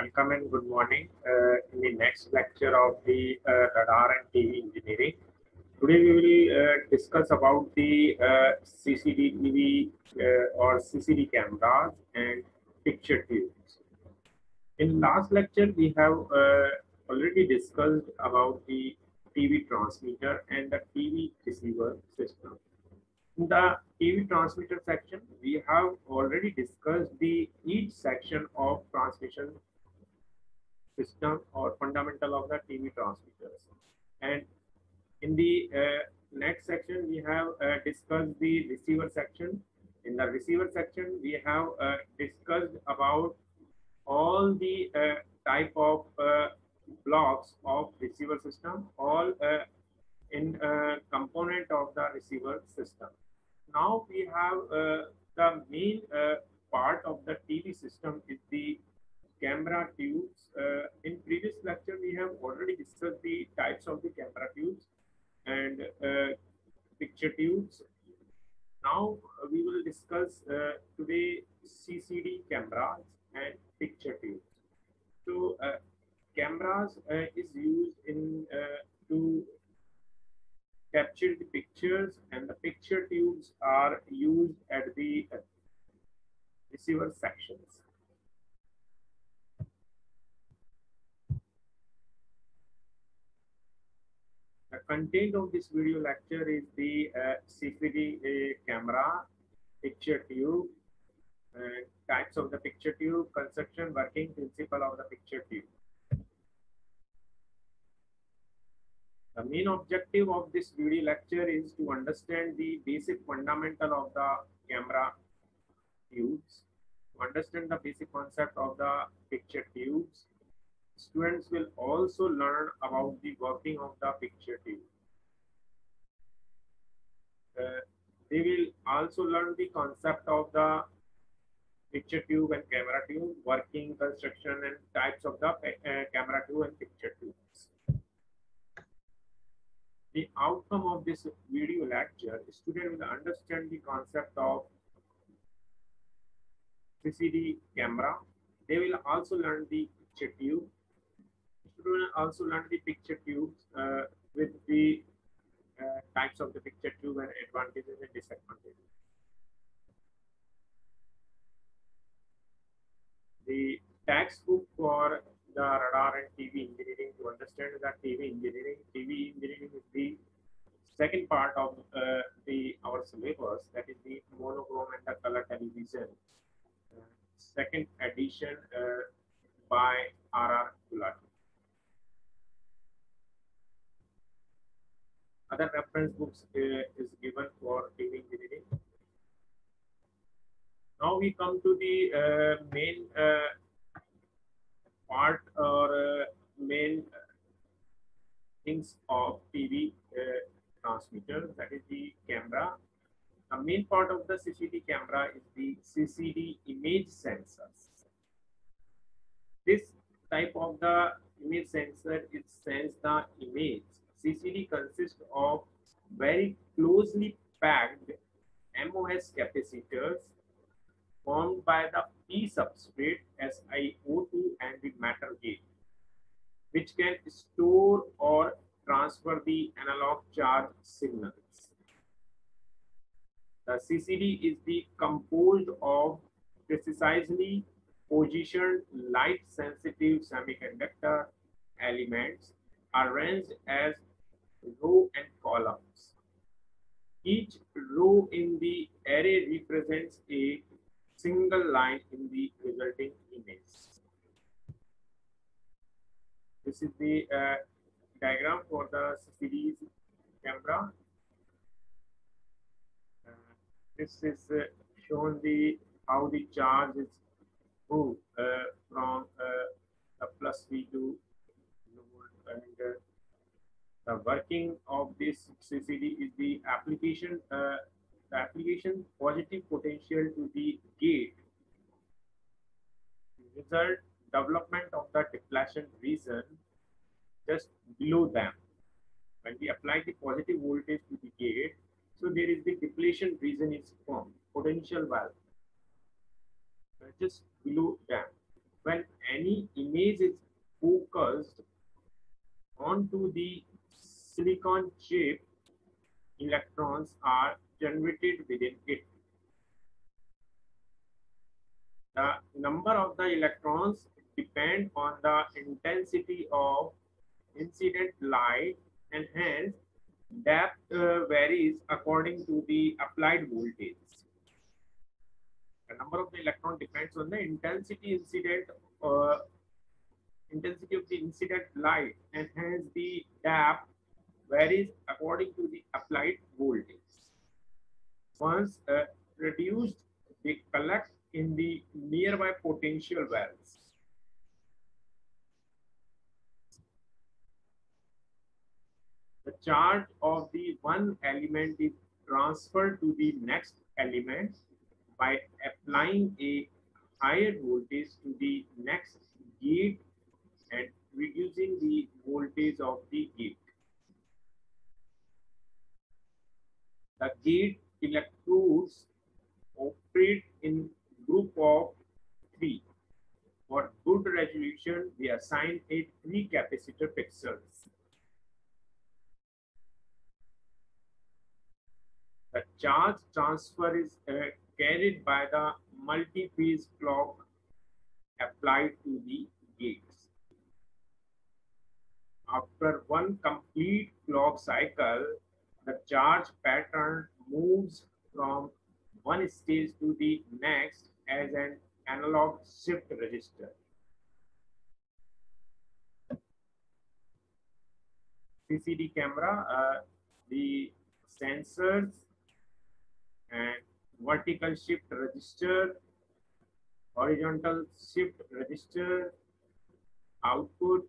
welcome and good morning uh, in the next lecture of the uh, radar and TV engineering. Today we will uh, discuss about the uh, CCD TV uh, or CCD cameras and picture tubes. In the last lecture we have uh, already discussed about the TV transmitter and the TV receiver system. In the TV transmitter section, we have already discussed the each section of transmission system or fundamental of the TV transmitters. And in the uh, next section, we have uh, discussed the receiver section. In the receiver section, we have uh, discussed about all the uh, type of uh, blocks of receiver system, all uh, in component of the receiver system now we have the main part of the TV system is the camera tubes. Uh, in previous lecture, we have already discussed the types of the camera tubes and uh, picture tubes. Now uh, we will discuss uh, today CCD cameras and picture tubes. So cameras is used in to capture the pictures and the picture tubes are used at the receiver sections. The content of this video lecture is the uh, CCD uh, camera, picture tube, uh, types of the picture tube, construction, working principle of the picture tube. The main objective of this video lecture is to understand the basic fundamental of the camera tubes, to understand the basic concept of the picture tubes. Students will also learn about the working of the picture tube. Uh, they will also learn the concept of the picture tube and camera tube, working, construction, and types of the uh, camera tube and picture tubes the outcome of this video lecture, student will understand the concept of CCD camera. They will also learn the picture tube. Student will also learn the picture tubes uh, with the uh, types of the picture tube and advantages and disadvantages. The textbook for the radar and TV engineering to understand that TV engineering. TV engineering is the second part of uh, the our syllabus that is the monochrome and the color television. Uh, second edition uh, by R.R. Gulati. Other reference books uh, is given for TV engineering. Now we come to the uh, main uh, part or main things of TV transmitter, that is the camera. The main part of the CCD camera is the CCD image sensors. This type of the image sensor it sends the image. CCD consists of very closely packed MOS capacitors formed by the P substrate SiO2 and the metal gate, which can store or transfer the analog charge signals. The CCD is the composed of precisely positioned light sensitive semiconductor elements arranged as row and columns. Each row in the array represents a single line in the resulting image. This is the uh, diagram for the CCD camera. Uh, this is uh, shown the how the charge is moved uh, from uh, the plus V to and uh, the working of this CCD is the application the application positive potential to the gate result development of the depletion region just below them. When we apply the positive voltage to the gate, so there is the depletion region is formed, potential valve, just below them. when any image is focused onto the silicon chip, electrons are generated within it. The number of the electrons depend on the intensity of incident light and hence depth uh, varies according to the applied voltage. The number of the electron depends on the intensity incident uh, intensity of the incident light and hence the depth varies according to the applied voltage. Once uh, reduced, they collect in the nearby potential wells. The charge of the one element is transferred to the next element by applying a higher voltage to the next gate and reducing the voltage of the gate. The gate electrodes operate in group of three. For good resolution, we assign a three capacitor pixels. The charge transfer is uh, carried by the multi-phase clock applied to the gates. After one complete clock cycle, the charge pattern moves from one stage to the next as an analog shift register. CCD camera, uh, the sensors and vertical shift register, horizontal shift register, output.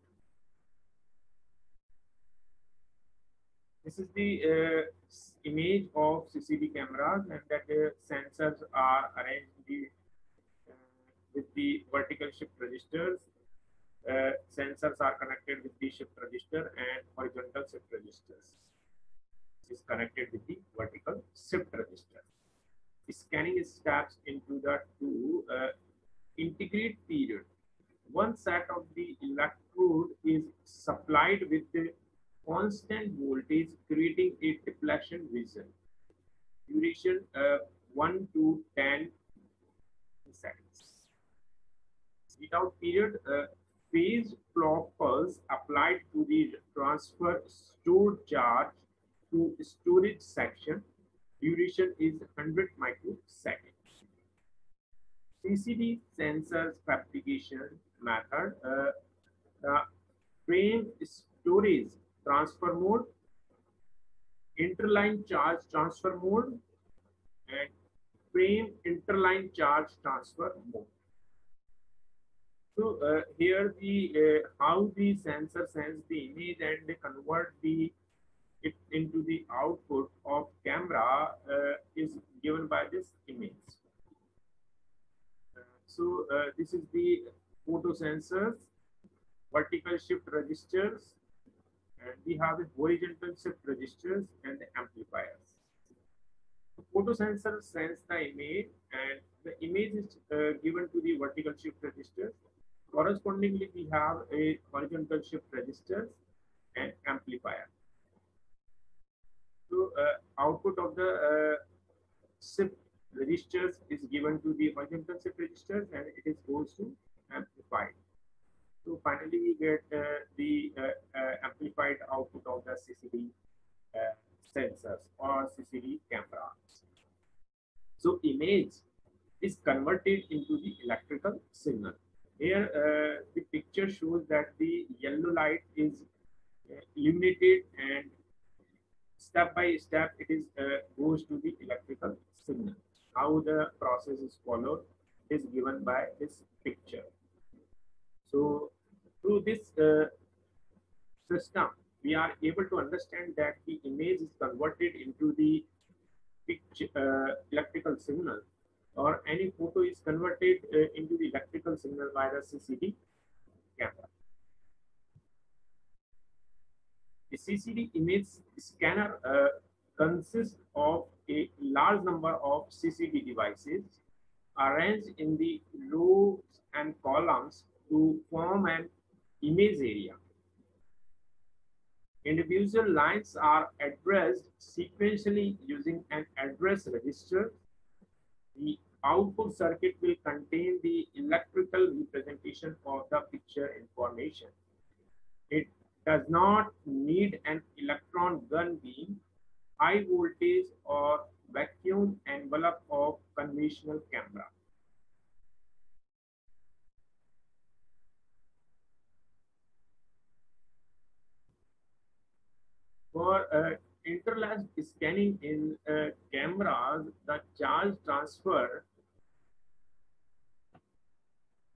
This is the uh, image of CCD cameras and that uh, sensors are arranged the, uh, with the vertical shift registers. Sensors are connected with the shift register and horizontal shift registers is connected with the vertical shift register. Scanning steps into the two uh, integrate period. One set of the electrode is supplied with the constant voltage creating a depletion region. Duration uh, 1 to 10 seconds. Without period, uh, phase clock pulse applied to the transfer stored charge to storage section. Duration is 100 microseconds. CCD sensors fabrication method. Uh, the frame storage transfer mode, interline charge transfer mode, and frame interline charge transfer mode. So uh, here the uh, how the sensor sends the image and they convert the it into the output of camera uh, is given by this image. So uh, this is the photo sensors, vertical shift registers, and we have the horizontal shift registers and the amplifiers. The photosensor sends the image and the image is uh, given to the vertical shift registers. Correspondingly, we have a horizontal shift registers and amplifier. So uh, output of the uh, shift registers is given to the horizontal shift registers and it is goes to. So finally, we get uh, the uh, uh, amplified output of the CCD sensors or CCD cameras. So image is converted into the electrical signal. Here, uh, the picture shows that the yellow light is illuminated and step by step it is uh, goes to the electrical signal. How the process is followed is given by this picture. So through this uh, system, we are able to understand that the image is converted into the uh, electrical signal or any photo is converted uh, into the electrical signal by the CCD camera. The CCD image scanner uh, consists of a large number of CCD devices arranged in the rows and columns to form an image area. Individual lines are addressed sequentially using an address register. The output circuit will contain the electrical representation of the picture information. It does not need an electron gun beam, high voltage or vacuum envelope of conventional camera. For uh, interlaced scanning in uh, cameras, the charge transfer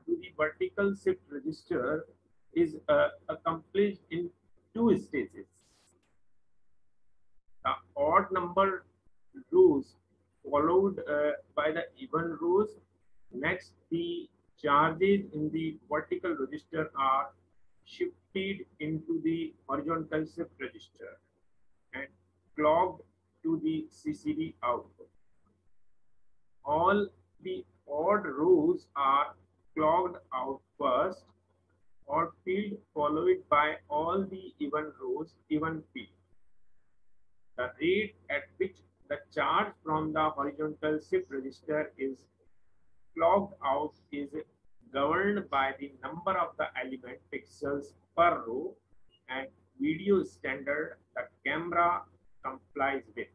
to the vertical shift register is uh, accomplished in two stages. The odd number rows followed uh, by the even rows. Next, the charges in the vertical register are shifted into the horizontal shift register and clocked to the CCD output. All the odd rows are clocked out first or field followed by all the even rows, even field. The rate at which the charge from the horizontal shift register is clocked out is governed by the number of the element pixels per row and video standard the camera complies with.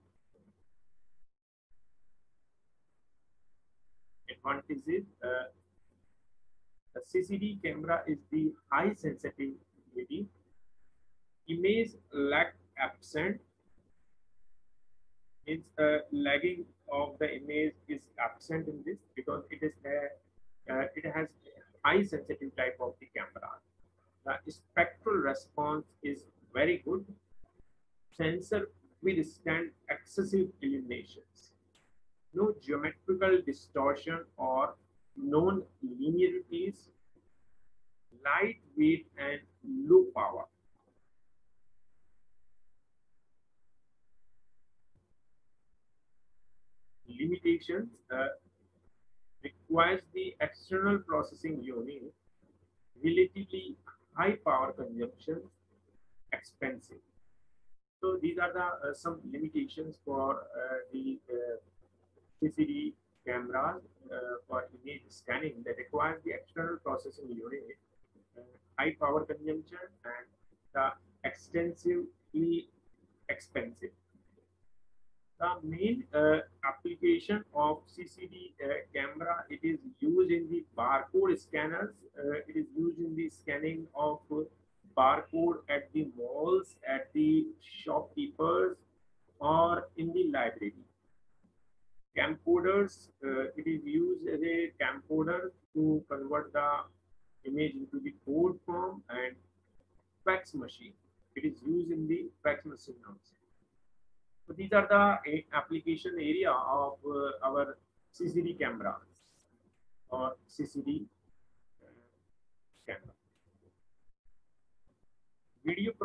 Advantages uh, the CCD camera is the high sensitivity, image lag absent, means uh, lagging of the image is absent in this because it is a, uh, it has high sensitive type of the camera. The spectral response is very good. Sensor withstand excessive illuminations. No geometrical distortion or non-linearities, lightweight and low power. Limitations uh, requires the external processing unit, relatively high power consumption, expensive. So these are the uh, some limitations for uh, the uh, CCD cameras uh, for image scanning that requires the external processing unit, high power consumption, and the extensively expensive. The main uh, application of CCD uh, camera, it is used in the barcode scanners. Uh, it is used in the scanning of barcode at the malls, at the shopkeepers, or in the library camcorders, uh, it is used as a camcorder to convert the image into the code form and fax machine. It is used in the fax machine also. So these are the application area of uh, our CCD camera or CCD uh, camera.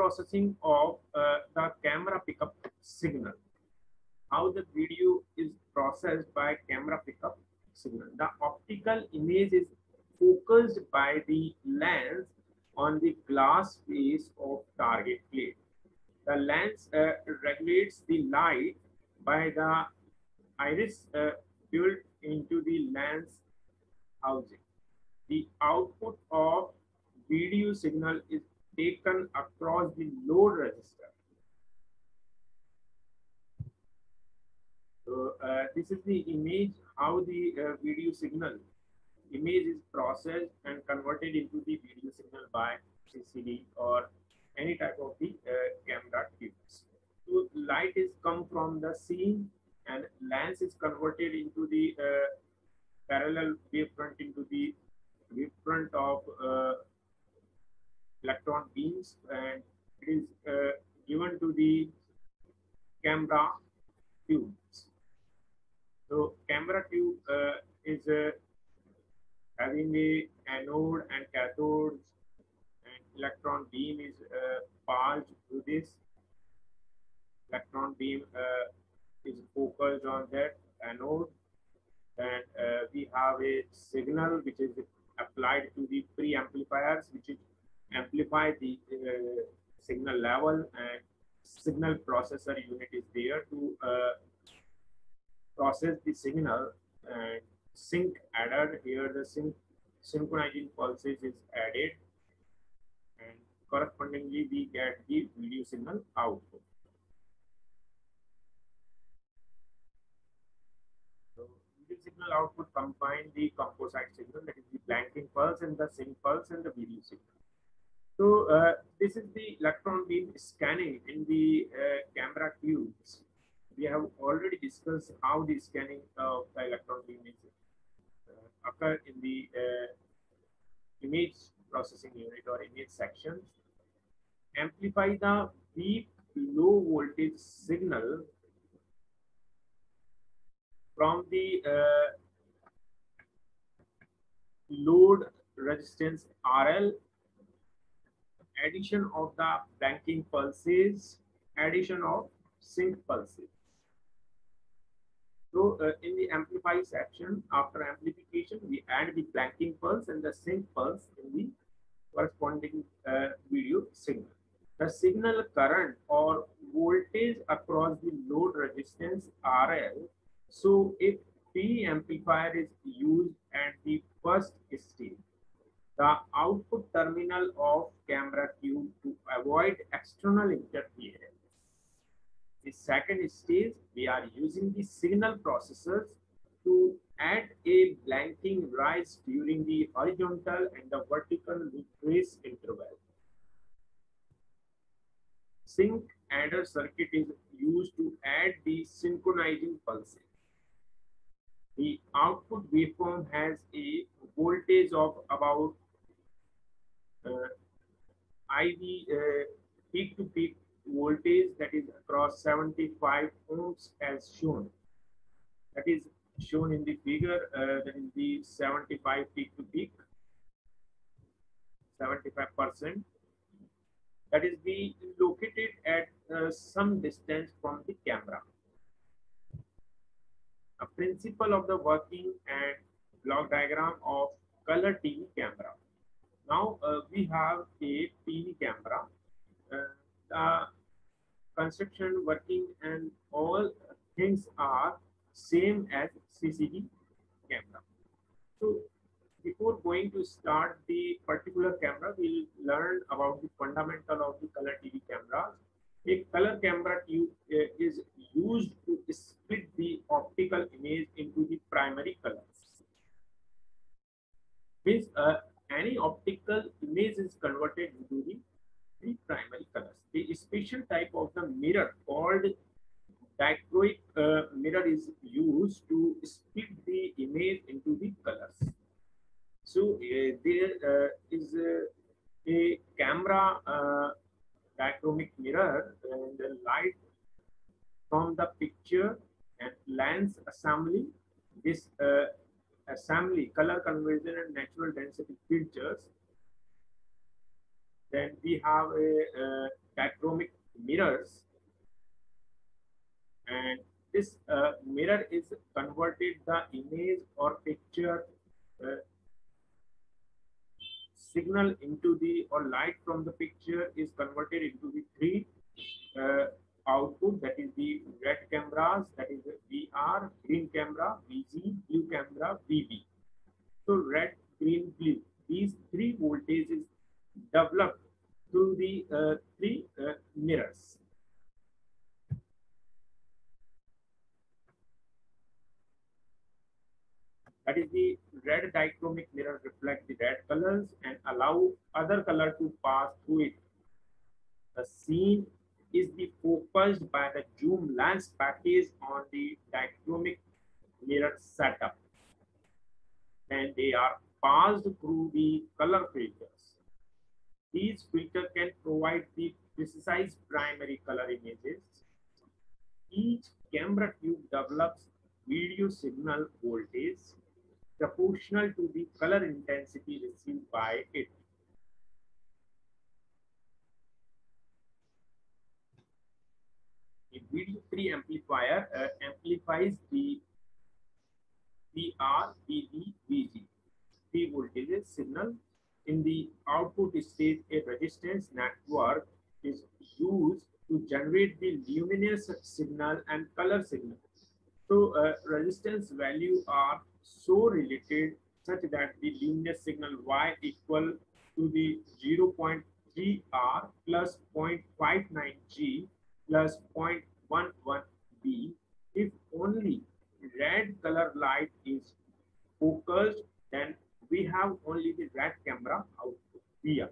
Processing of uh, the camera pickup signal how the video is processed by camera pickup signal. The optical image is focused by the lens on the glass face of target plate. The lens uh, regulates the light by the iris uh, built into the lens housing. The output of video signal is taken across the load resistor So uh, this is the image, how the uh, video signal image is processed and converted into the video signal by CCD or any type of the uh, camera tubes. So light is come from the scene and lens is converted into the uh, parallel wavefront into the wavefront of uh, electron beams and it is uh, given to the camera tubes. So camera tube uh, is uh, having a anode and cathode and electron beam is uh, passed through this. Electron beam uh, is focused on that anode and uh, we have a signal which is applied to the preamplifiers, which is amplify the uh, signal level and signal processor unit is there to uh, process the signal and sync added here the sync synchronizing pulses is added and correspondingly we get the video signal output. So video signal output combine the composite signal that is the blanking pulse and the sync pulse and the video signal. So uh, this is the electron beam scanning in the uh, camera tubes. We have already discussed how the scanning of the electron beam is uh, occur in the uh, image processing unit or image sections. Amplify the weak low voltage signal from the uh, load resistance RL addition of the blanking pulses, addition of sync pulses. So uh, in the amplify section, after amplification, we add the blanking pulse and the sync pulse in the corresponding uh, video signal. The signal current or voltage across the load resistance RL. So if P amplifier is used at the first stage, the output terminal of camera tube to avoid external interference. The second stage, we are using the signal processors to add a blanking rise during the horizontal and the vertical retrace interval. Sync adder circuit is used to add the synchronizing pulses. The output waveform has a voltage of about IV uh, peak to peak voltage that is across 75 ohms as shown. That is shown in the figure uh, that is the 75 peak to peak 75 percent. That is be located at uh, some distance from the camera. A principle of the working and block diagram of color tv camera now uh, we have a tv camera uh, construction working and all things are same as CCD camera. So before going to start the particular camera, we'll learn about the fundamental of the color TV cameras. A color camera tube uh, is used to split the optical image into the primary colors. Means uh, any optical image is converted into the three primary colors. A special type of the mirror called dichroic uh, mirror is used to split the image into the colors. So uh, there uh, is a camera uh, dichroic mirror and the light from the picture and lens assembly. This uh, assembly, color conversion and neutral density filters. Then we have a, a dichroic mirrors. And this uh, mirror is converted the image or picture uh, signal into the or light from the picture is converted into the three uh, output that is the red cameras that is VR green camera VG blue camera VB so red green blue. These three voltages developed through the uh, three uh, mirrors. That is the red dichroic mirror reflect the red colors and allow other color to pass through it. The scene is the focused by the zoom lens package on the dichroic mirror setup. And they are passed through the color filters. These filters can provide the precise primary color images. Each camera tube develops video signal voltage proportional to the color intensity received by it. The video preamplifier uh, amplifies the VR, VV, VG. Three voltages signal. In the output stage, a resistance network is used to generate the luminance signal and color signal. So uh, resistance value are so related such that the luminance signal Y equal to the 0.3 R plus 0.59 G plus 0.11 B if only red color light is focused then we have only the red camera output here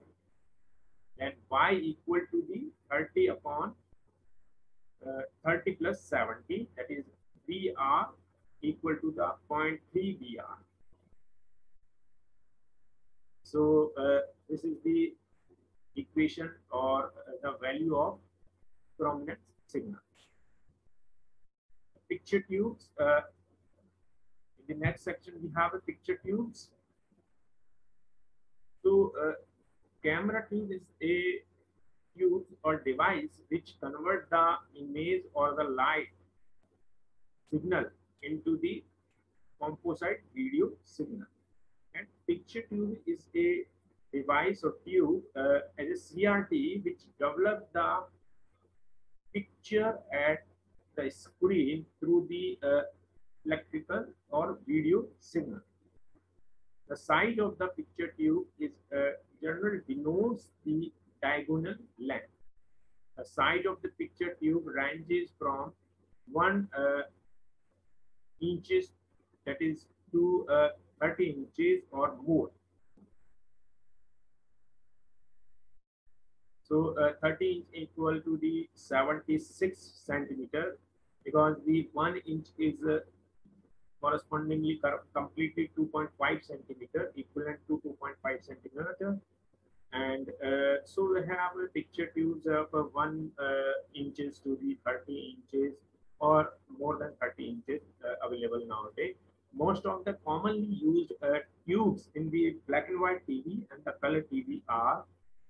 and y equal to the 30 upon uh, 30 plus 70 that is VR equal to the 0.3 VR. So uh, this is the equation or uh, the value of prominence signal. Picture tubes. Uh, in the next section, we have a picture tubes. So uh, camera tube is a tube or device which convert the image or the light signal into the composite video signal. And picture tube is a device or tube uh, as a CRT which develop the picture at the screen through the uh, electrical or video signal. The size of the picture tube is uh, generally denotes the diagonal length. The size of the picture tube ranges from one uh, inches, that is to uh, 30 inches or more. So uh, 30 inch equal to the 76 centimeter because the one inch is uh, correspondingly completely 2.5 centimeter equivalent to 2.5 centimeter and uh, so we have a picture tubes of uh, 1 uh, inches to the 30 inches or more than 30 inches uh, available nowadays. Most of the commonly used tubes in the black and white TV and the color TV are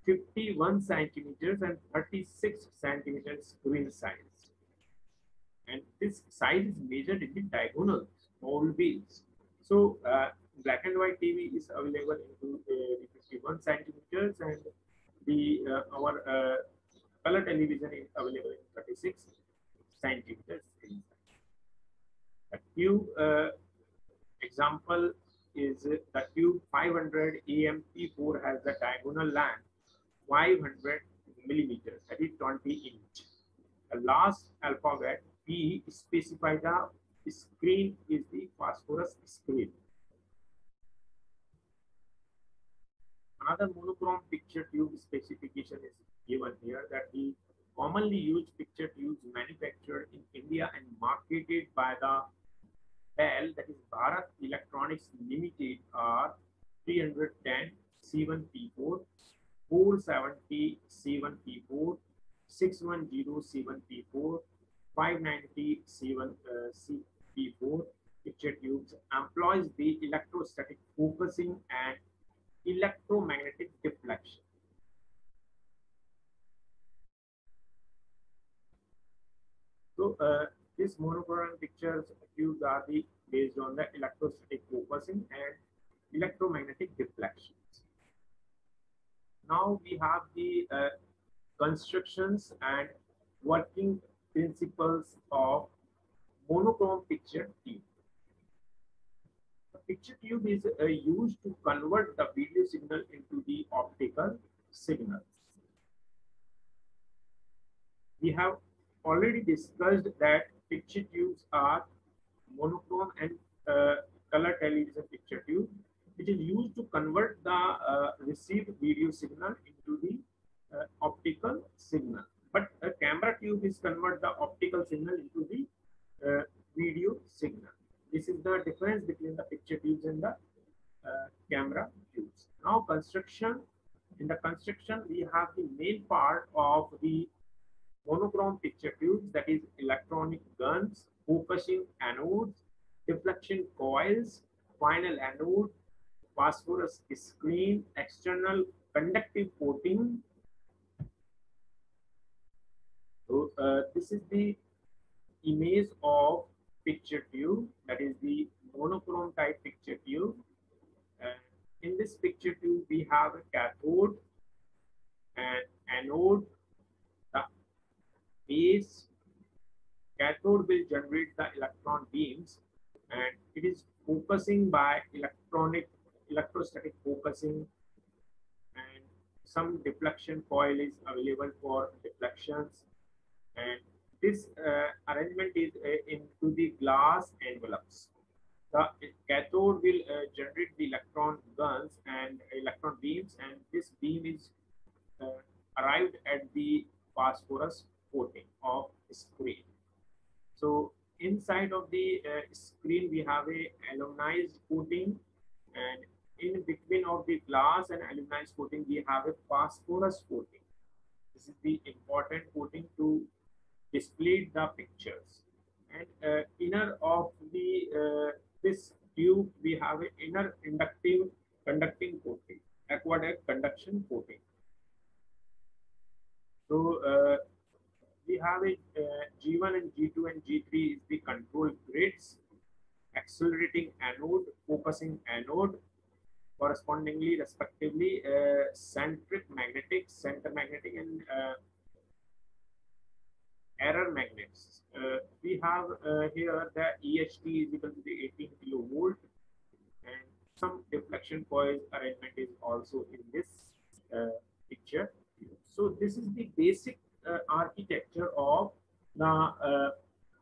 51 centimeters and 36 centimeters screen size. And this size is measured in the diagonals, always. So uh, black and white TV is available in uh, 51 centimeters and the uh, our uh, color television is available in 36 centimeters. A few uh, example is the tube 500 AMP4 has the diagonal length 500 millimeters, that is 20 inch. The last alphabet P specify the screen is the phosphorus screen. Another monochrome picture tube specification is given here that the commonly used picture tubes manufactured in India and marketed by the BEL, that is Bharat Electronics Limited, are 310 C1P4, 470 C1P4, 610 C1P4, 590 C1 uh, CP4 picture tubes employs the electrostatic focusing and electromagnetic deflection. So uh, these monochrome pictures tubes are the based on the electrostatic focusing and electromagnetic deflections. Now we have the uh, constructions and working principles of monochrome picture tube. The picture tube is uh, used to convert the video signal into the optical signals. We have already discussed that picture tubes are monochrome and uh, color television picture tube, which is used to convert the uh, received video signal into the uh, optical signal. But a camera tube is convert the optical signal into the uh, video signal. This is the difference between the picture tubes and the uh, camera tubes. Now construction, in the construction we have the main part of the monochrome picture tubes that is electronic guns, focusing anodes, deflection coils, final anode, phosphorus screen, external conductive coating, so uh, this is the image of picture tube, that is the monochrome type picture tube. Uh, in this picture tube, we have a cathode and anode. The base cathode will generate the electron beams and it is focusing by electronic electrostatic focusing and some deflection coil is available for deflections. And this uh, arrangement is uh, into the glass envelopes. The cathode will uh, generate the electron guns and electron beams and this beam is uh, arrived at the phosphorus coating of screen. So inside of the uh, screen we have a aluminized coating and in between of the glass and aluminized coating we have a phosphorus coating. This is the important coating to display the pictures. And uh, inner of the uh, this tube we have an inner inductive conducting coating aquadag conduction coating. So uh, we have a uh, G1 and G2 and G3 is the control grids, accelerating anode, focusing anode, correspondingly, respectively, uh, centric magnetic, center magnetic, and uh, error magnets. Uh, we have here the EHT is equal to the 18 kilovolt, and some deflection coil arrangement is also in this picture. So this is the basic uh, architecture of the uh,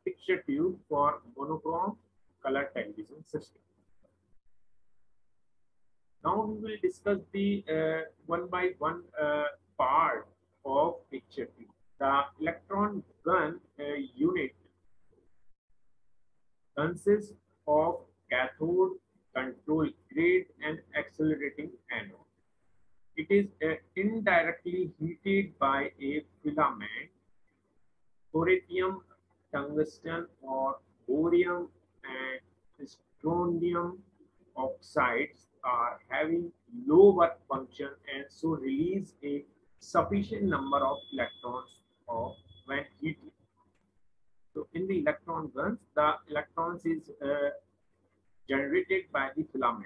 picture tube for monochrome color television system. Now we will discuss the uh, one by one part of picture. The electron gun unit consists of cathode, control grid, and accelerating anode it is uh, indirectly heated by a filament, thorium, tungsten, or barium and strontium oxides are having low work function and so release a sufficient number of electrons of when heated. So in the electron guns, the electrons is uh, generated by the filament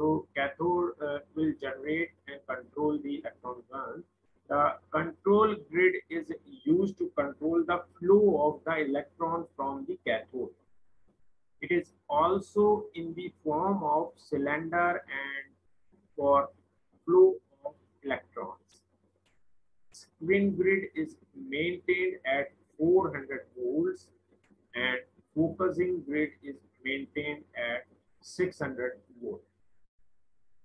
So cathode uh, will generate and control the electron gun. The control grid is used to control the flow of the electron from the cathode. It is also in the form of cylinder and for flow of electrons. Screen grid is maintained at 400 volts and focusing grid is maintained at 600 volts.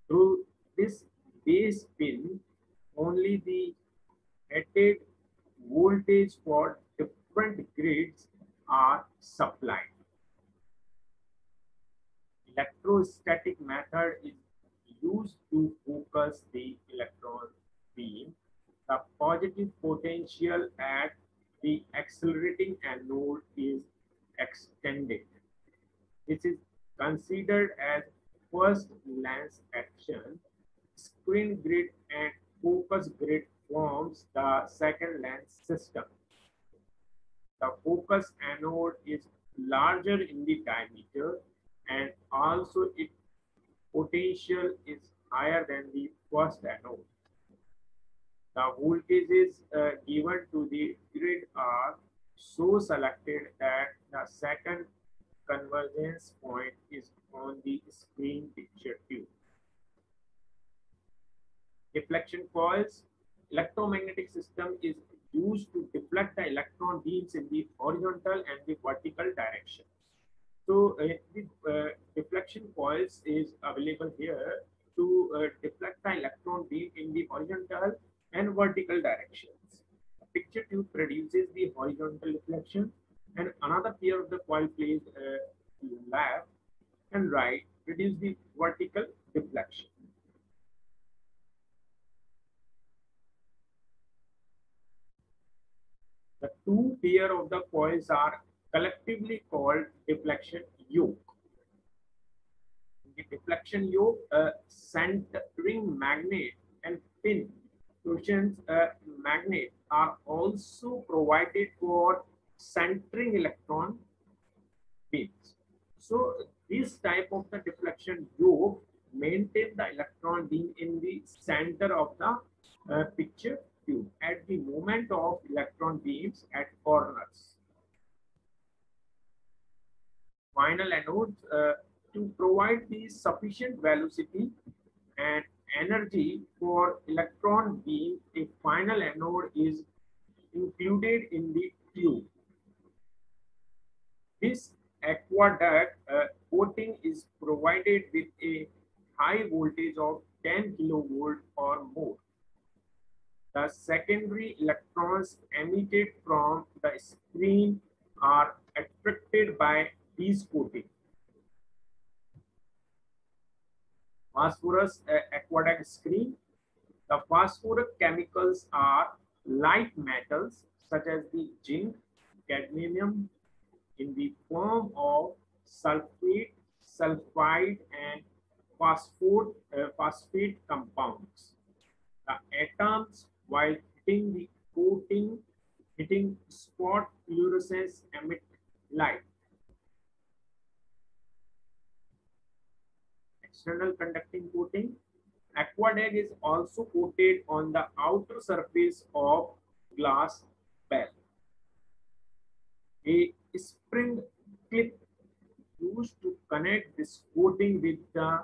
Through this base pin, only the rated voltage for different grids are supplied. Electrostatic method is used to focus the electron beam. The positive potential at the accelerating anode is extended. This is considered as first lens action, screen grid and focus grid forms the second lens system. The focus anode is larger in the diameter also its potential is higher than the first anode. The voltages uh, given to the grid are so selected that the second convergence point is on the screen picture tube. Deflection coils. Electromagnetic system is used to deflect the electron beams in the horizontal and the vertical direction. So uh, the uh, deflection coils is available here to uh, deflect the electron beam in the horizontal and vertical directions. A picture tube produces the horizontal deflection and another pair of the coil plays left and right reduce the vertical deflection. The two pair of the coils are collectively called deflection yoke. The deflection yoke, uh, centering magnet and pin uh, magnet are also provided for centering electron beams. So this type of the deflection yoke maintain the electron beam in the center of the uh, picture tube at the moment of electron beams at corners. Final anodes uh, to provide the sufficient velocity and energy for electron beam, a final anode is included in the tube. This aquadag uh, coating is provided with a high voltage of 10 kilovolt or more. The secondary electrons emitted from the screen are attracted by these coating. Phosphorus uh, aquadag screen. The phosphoric chemicals are light metals such as the zinc, cadmium in the form of sulfate, sulfide and phosphate, uh, phosphate compounds. The atoms while hitting the coating, hitting spot fluorescence emit light. External conducting coating. Aquadag is also coated on the outer surface of glass bell. A spring clip used to connect this coating with the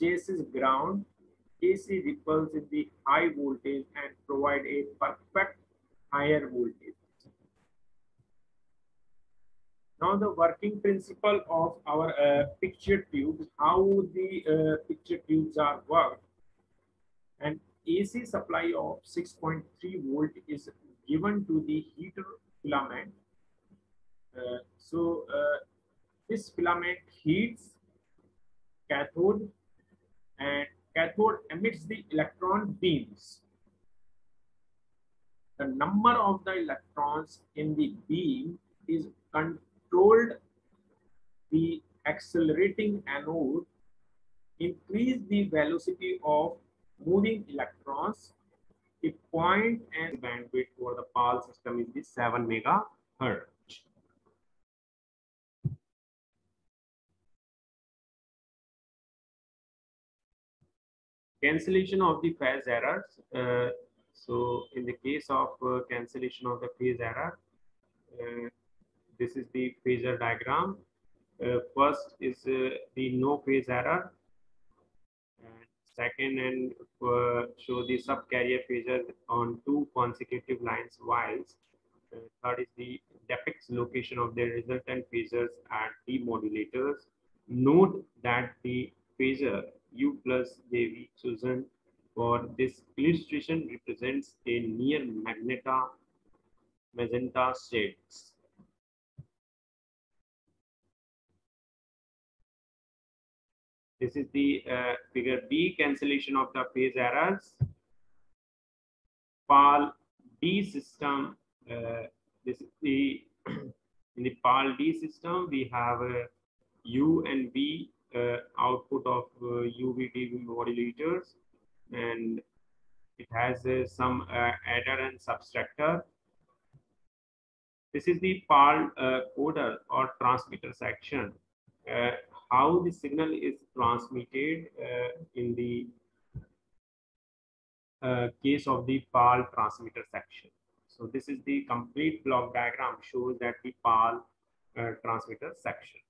chassis ground AC ripples in the high voltage and provide a perfect higher voltage. Now the working principle of our uh, picture tubes, how tubes are worked. And AC supply of 6.3 volt is given to the heater filament. Uh, so uh, this filament heats cathode and cathode emits the electron beams. The number of the electrons in the beam is controlled the accelerating anode increase the velocity of moving electrons. The point and bandwidth for the PAL system is the 7 megahertz. cancellation of the phase errors. Uh, so in the case of uh, cancellation of the phase error, uh, this is the phasor diagram. Uh, first is uh, the no phase error. Second, and uh, show the subcarrier phasor on two consecutive lines whilst. third is the depicts location of the resultant phasors at the modulators. Note that the phasor U plus JV chosen for this illustration represents a near magneta magenta shades. This is the uh, figure B cancellation of the phase errors. PAL D system. Uh, this is the in the PAL D system we have a U and V uh, output of uh, UVD modulators and it has uh, some adder and subtractor. This is the PAL coder or transmitter section. How the signal is transmitted in the uh, case of the PAL transmitter section. So this is the complete block diagram shows that the PAL uh, transmitter section.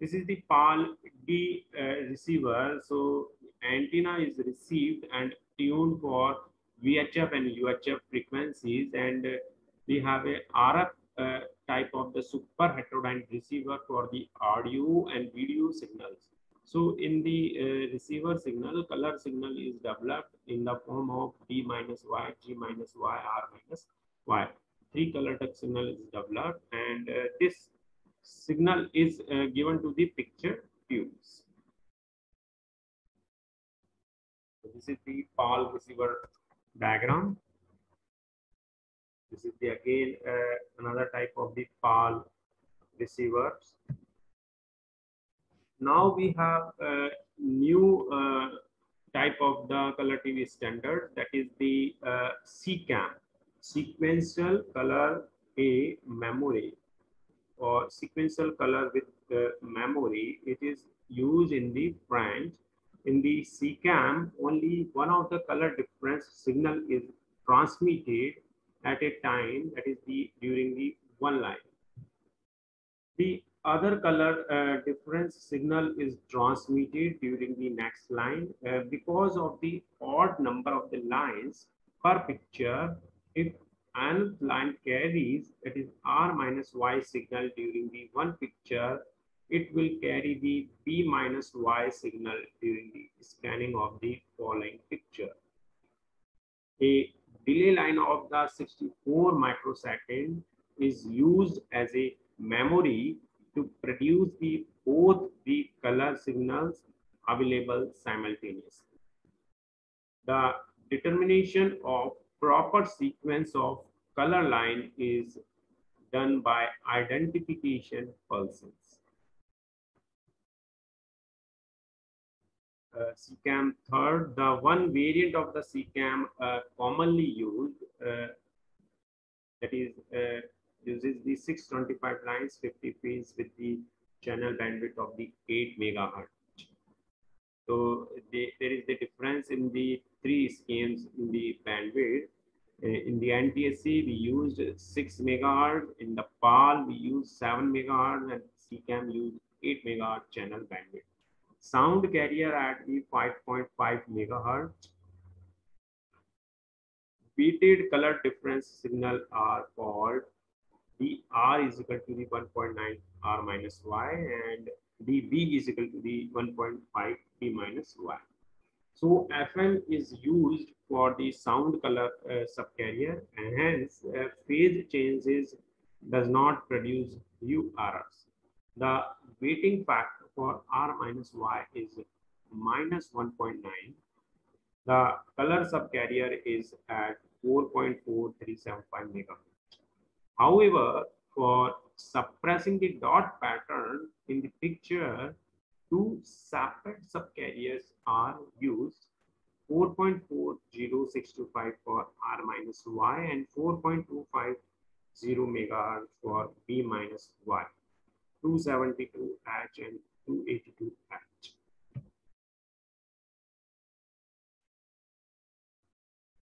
This is the PAL D uh, receiver. So antenna is received and tuned for VHF and UHF frequencies and uh, we have a RF uh, type of the super heterodyne receiver for the audio and video signals. So in the uh, receiver signal, color signal is developed in the form of D minus Y, G minus Y, R minus Y. Three color text signal is developed and uh, this signal is uh, given to the picture tubes. So this is the PAL receiver diagram. This is the again uh, another type of the PAL receivers. Now we have a new uh, type of the color TV standard that is the uh, SECAM, sequential color a memory or sequential color with the memory, it is used in the front. In the SECAM, only one of the color difference signal is transmitted at a time that is the during the one line. The other color uh, difference signal is transmitted during the next line uh, because of the odd number of the lines per picture if an line carries that is r minus y signal during the one picture it will carry the b minus y signal during the scanning of the following picture a delay line of the 64 microsecond is used as a memory to produce the both the color signals available simultaneously. The determination of proper sequence of color line is done by identification pulses. Uh, SECAM third, the one variant of the SECAM uh, commonly used uh, that is uh, uses the 625 lines 50 feeds with the channel bandwidth of the 8 megahertz. So the, there is the difference in the three schemes in the bandwidth. Uh, in the NTSC, we used 6 megahertz. In the PAL, we used 7 megahertz and SECAM used 8 megahertz channel bandwidth. Sound carrier at the 5.5 megahertz. Weighted color difference signal are called the r is equal to the 1.9 r minus y and the b is equal to the 1.5 b minus y. So FM is used for the sound color uh, subcarrier and hence uh, phase changes does not produce U errors. The weighting factor for R minus Y is minus 1.9. The color subcarrier is at 4.4375 megahertz. However, for suppressing the dot pattern in the picture, two separate subcarriers are used 4.40625 for R minus Y and 4.250 megahertz for B minus Y, 272 H and 282 H.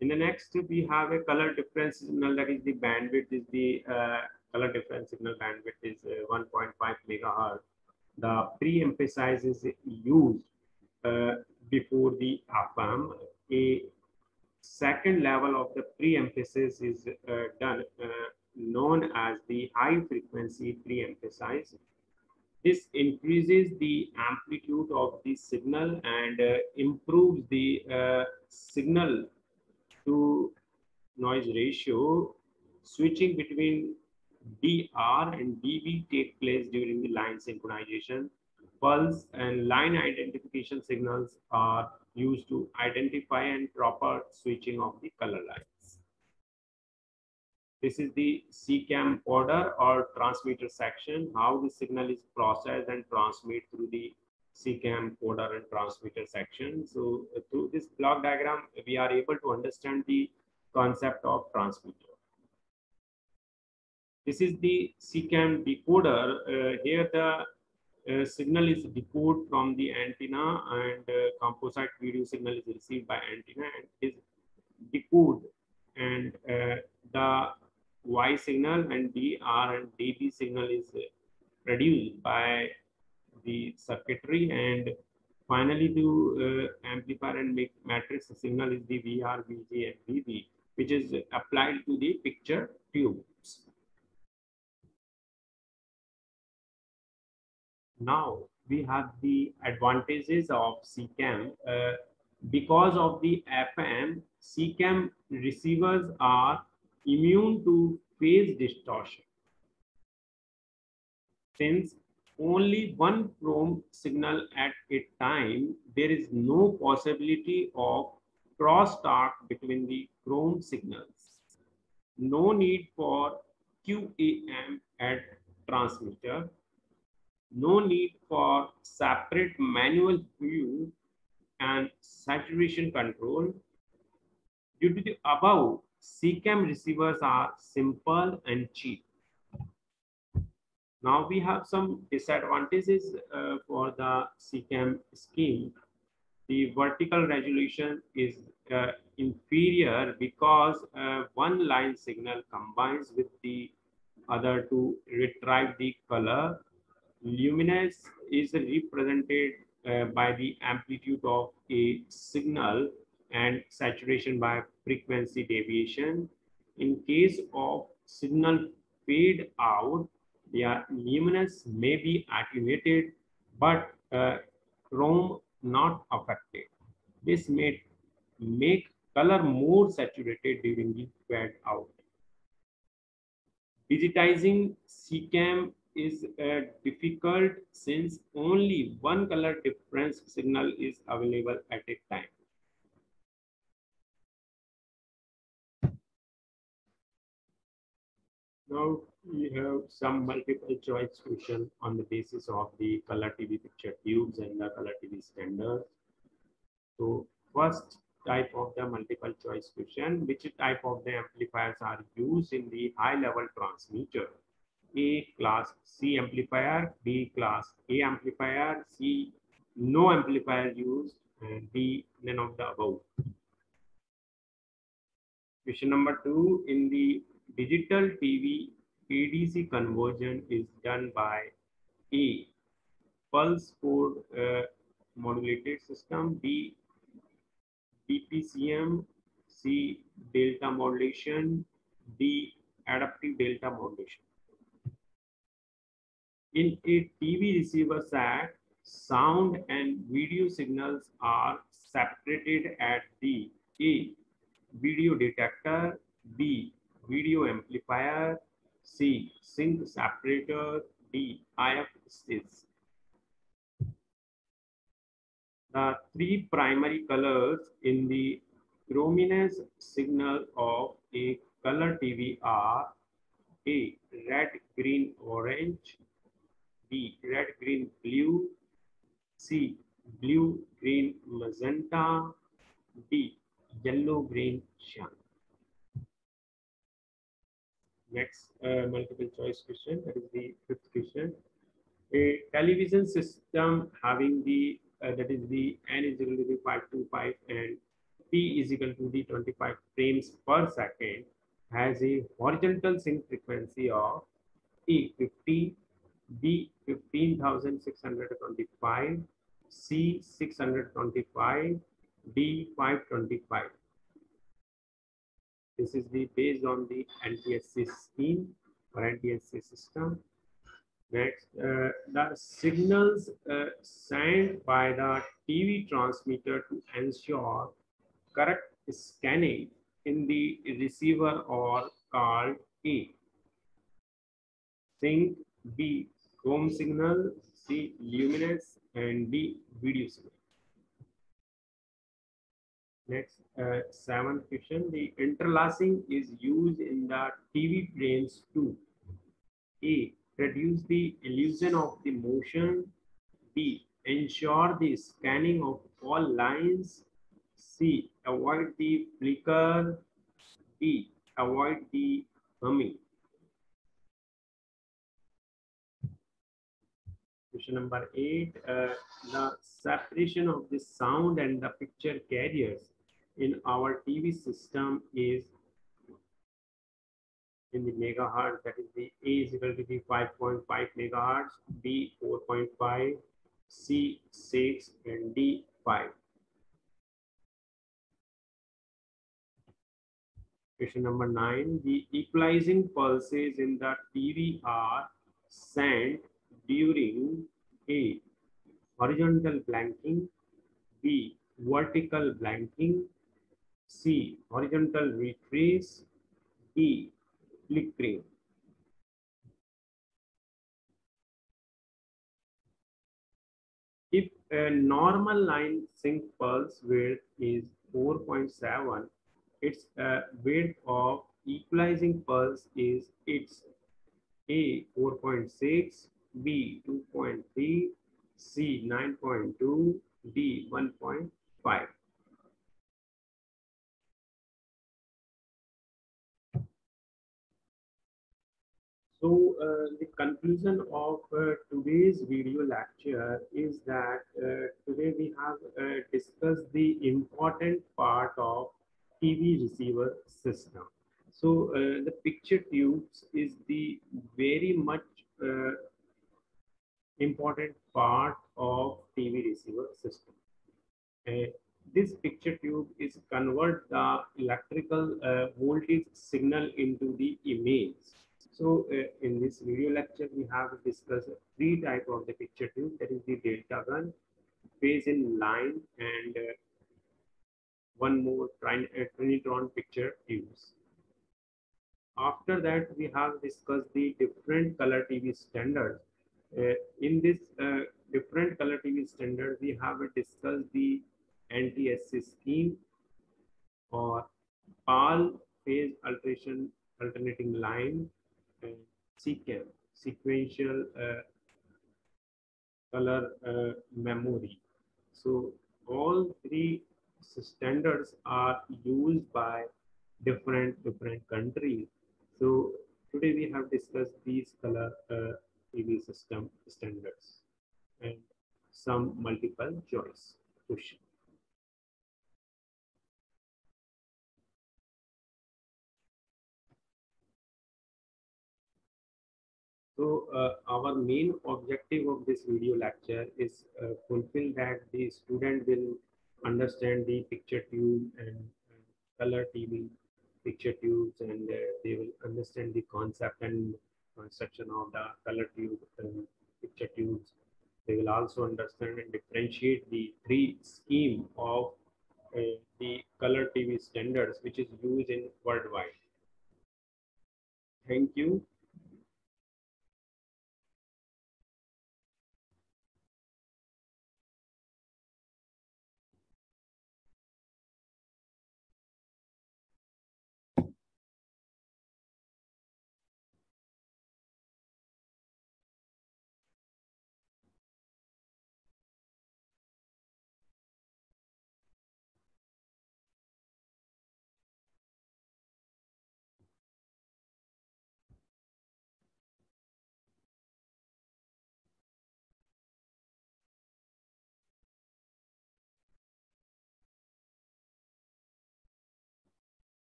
In the next, we have a color difference signal that is the bandwidth is the uh, color difference signal bandwidth is uh, 1.5 megahertz. The pre-emphasize is used uh, before the FM. A second level of the pre-emphasis is uh, done uh, known as the high frequency pre-emphasize. This increases the amplitude of the signal and uh, improves the signal to noise ratio, switching between DR and DB take place during the line synchronization. Pulse and line identification signals are used to identify and proper switching of the color lines. This is the SECAM order or transmitter section, how the signal is processed and transmitted through the SECAM coder and transmitter section. So uh, through this block diagram, we are able to understand the concept of transmitter. This is the SECAM decoder. Uh, here the uh, signal is decoded from the antenna and uh, composite video signal is received by antenna and is decoded and uh, the Y signal and DR and DB signal is produced by the circuitry and finally to uh, amplify and make matrix signal is the VR, VG and VB which is applied to the picture tubes. Now we have the advantages of SECAM. Uh, because of the FM, SECAM receivers are immune to phase distortion. Since only one chrome signal at a time, there is no possibility of crosstalk between the chrome signals. No need for QAM at transmitter. No need for separate manual view and saturation control. Due to the above, SECAM receivers are simple and cheap. Now we have some disadvantages uh, for the SECAM scheme. The vertical resolution is uh, inferior because uh, one line signal combines with the other to retrieve the color. Luminance is represented uh, by the amplitude of a signal and saturation by frequency deviation. In case of signal fade out, their luminance may be attenuated, but uh, chrome not affected. This may make color more saturated during the fade out. Digitizing SECAM is uh, difficult since only one color difference signal is available at a time. Now we have some multiple choice question on the basis of the color TV picture tubes and the color TV standards. So first type of the multiple choice question, which type of the amplifiers are used in the high level transmitter? A class C amplifier, B class A amplifier, C no amplifier used, and D none of the above. Question number two, in the digital TV ADC conversion is done by A, pulse code uh, modulated system, B, DPCM, C, delta modulation, D, adaptive delta modulation. In a TV receiver set, sound and video signals are separated at the A, video detector, B, video amplifier, C, sync separator, D, IF stage. The three primary colors in the chrominance signal of a color TV are A, red, green, orange, B, red, green, blue, C, blue, green, magenta, D, yellow, green, cyan. Next uh, multiple choice question, that is the fifth question. A television system having the, uh, that is the N is equal to the 525 and P is equal to the 25 frames per second has a horizontal sync frequency of E 50, B 15,625, C 625, D 525. This is the based on the NTSC scheme or NTSC system. Next, uh, the signals uh, sent by the TV transmitter to ensure correct scanning in the receiver or called A. Sync B, chrome signal, C, luminance, and D, video signal. Next, uh, seventh question. The interlacing is used in the TV frames to A. Reduce the illusion of the motion. B. Ensure the scanning of all lines. C. Avoid the flicker. D. Avoid the humming. Question number eight, uh, the separation of the sound and the picture carriers in our TV system is in the megahertz, that is the A is equal to the 5.5 megahertz, B 4.5, C 6, and D 5. Question number nine, the equalizing pulses in the TV are sent during A, horizontal blanking, B, vertical blanking, C. Horizontal retrace. D. Flickering. If a normal line sync pulse width is 4.7, its uh, width of equalizing pulse is its A 4.6, B 2.3, C 9.2, D 1.5. So uh, the conclusion of uh, today's video lecture is that uh, today we have uh, discussed the important part of TV receiver system. So uh, the picture tubes is the very much uh, important part of TV receiver system. this picture tube is convert the electrical voltage signal into the so uh, in this video lecture, we have discussed three type of the picture tube. That is the delta gun, phase in line, and uh, one more uh, trinitron picture tubes. After that, we have discussed the different color TV standards. Uh, in this uh, different color TV standard, we have discussed the NTSC scheme or PAL phase alteration alternating line SECAM, sequential uh, color uh, memory. So all three standards are used by different different countries. So today we have discussed these color uh, TV system standards and some multiple choice questions. So uh, our main objective of this video lecture is uh, fulfill that the student will understand the picture tube and uh, color TV picture tubes and uh, they will understand the concept and construction of the color tube and picture tubes. They will also understand and differentiate the three scheme of uh, the color TV standards which is used in worldwide. Thank you.